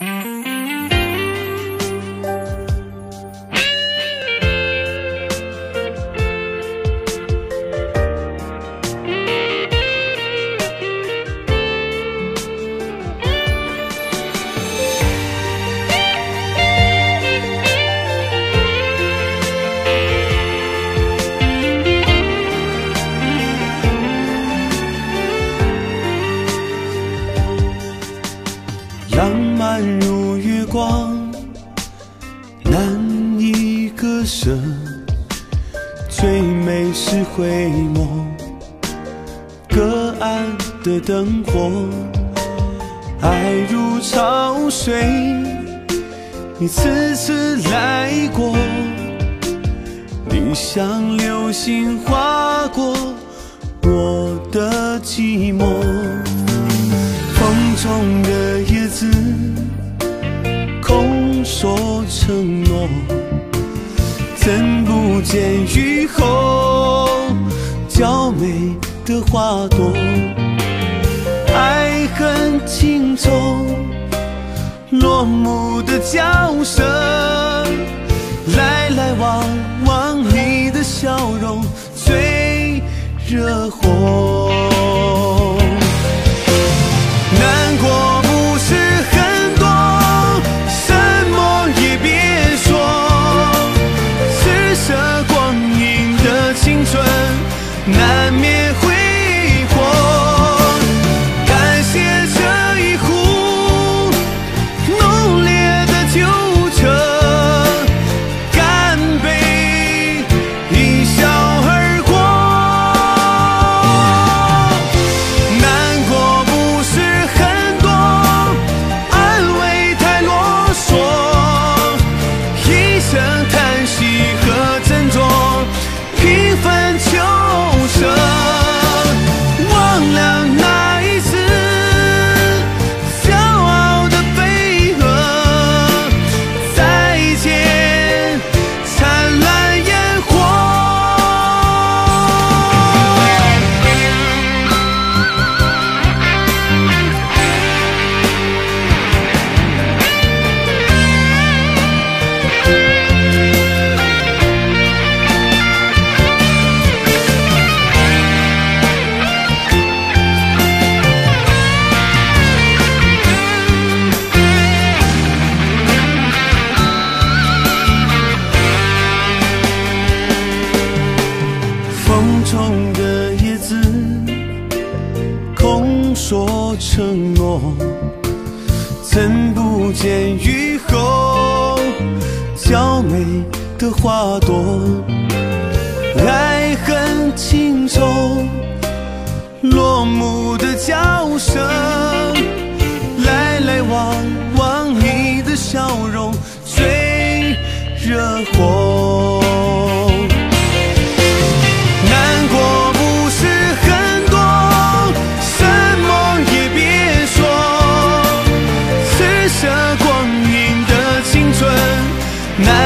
Mm-hmm. 舍。最美是回眸，隔岸的灯火，爱如潮水，一次次来过。你像流星划过我的寂寞。风中的见雨后娇美的花朵？爱恨情仇，落幕的交声，来来往往，你的笑容最惹火。承诺怎不见雨后娇美的花朵爱恨情仇落幕的叫声来来往往你的笑容最惹火。这光阴的青春难